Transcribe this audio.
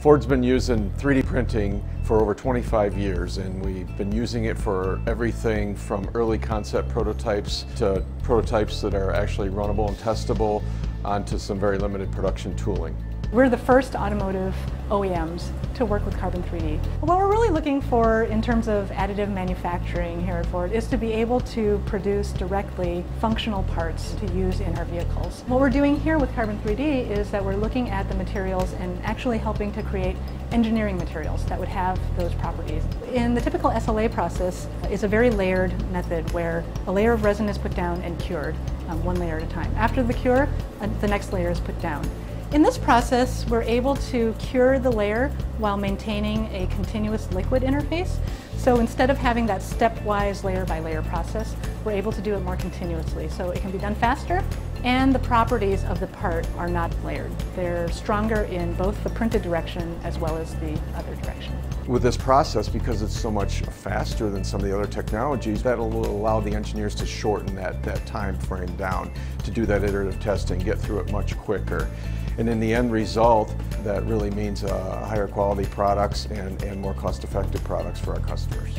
Ford's been using 3D printing for over 25 years and we've been using it for everything from early concept prototypes to prototypes that are actually runnable and testable onto some very limited production tooling. We're the first automotive OEMs to work with Carbon 3D. What we're really looking for in terms of additive manufacturing here at Ford is to be able to produce directly functional parts to use in our vehicles. What we're doing here with Carbon 3D is that we're looking at the materials and actually helping to create engineering materials that would have those properties. In the typical SLA process, it's a very layered method where a layer of resin is put down and cured, um, one layer at a time. After the cure, uh, the next layer is put down. In this process, we're able to cure the layer while maintaining a continuous liquid interface. So instead of having that stepwise layer by layer process, we're able to do it more continuously. So it can be done faster and the properties of the part are not layered. They're stronger in both the printed direction as well as the other direction. With this process, because it's so much faster than some of the other technologies, that will allow the engineers to shorten that, that time frame down to do that iterative testing, get through it much quicker. And in the end result, that really means uh, higher quality products and, and more cost-effective products for our customers.